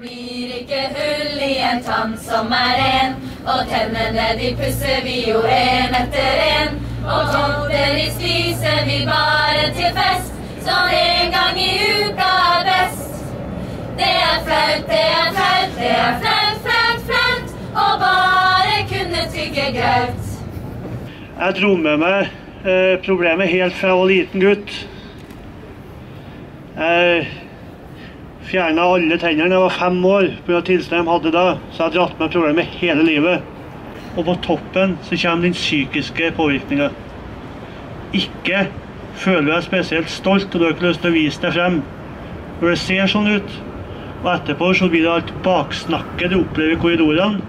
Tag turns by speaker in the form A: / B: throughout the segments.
A: blir ikke hull i en tann som er ren. Og tennene de pusser vi jo en etter en. Og tomter de spiser vi bare til fest. som en gang i uka er best. Det er flaut, det er flaut, det er flaut, flaut, flaut. Å bare kunne tygge graut.
B: Jeg dro med meg eh, problemet helt fra jeg var liten gutt. Jeg fjerna alle tennene da jeg var fem år pga. tilstanden de hadde da. Så jeg har dratt med problemet hele livet. Og på toppen så kommer den psykiske påvirkninga. Ikke føler du deg spesielt stolt, og du har ikke lyst til å vise deg frem. Når det ser sånn ut, og etterpå så blir det alt baksnakket du opplever i korridorene.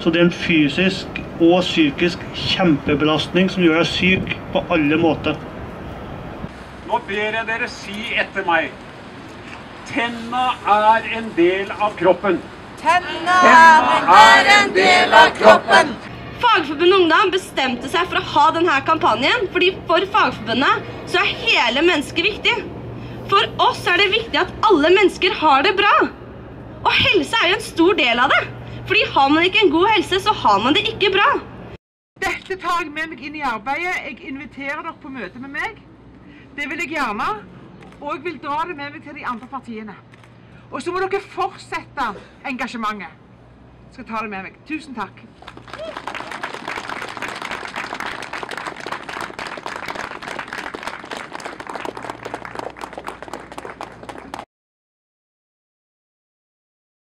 B: Så det er en fysisk og psykisk kjempebelastning som gjør deg syk på alle måter.
C: Nå ber jeg dere si etter meg. Tenna er en del av kroppen.
D: Tenna er en del av kroppen.
E: Fagforbundet Ungdom bestemte seg for å ha denne kampanjen, fordi for Fagforbundet så er hele mennesket viktig. For oss er det viktig at alle mennesker har det bra. Og helse er jo en stor del av det. Fordi har man ikke en god helse, så har man det ikke bra.
D: Dette tar jeg med meg inn i arbeidet. Jeg inviterer dere på møte med meg. Det vil jeg gjerne. Og jeg vil dra det med meg til de andre partiene. Og så må dere fortsette engasjementet. Jeg skal ta det med meg. Tusen takk.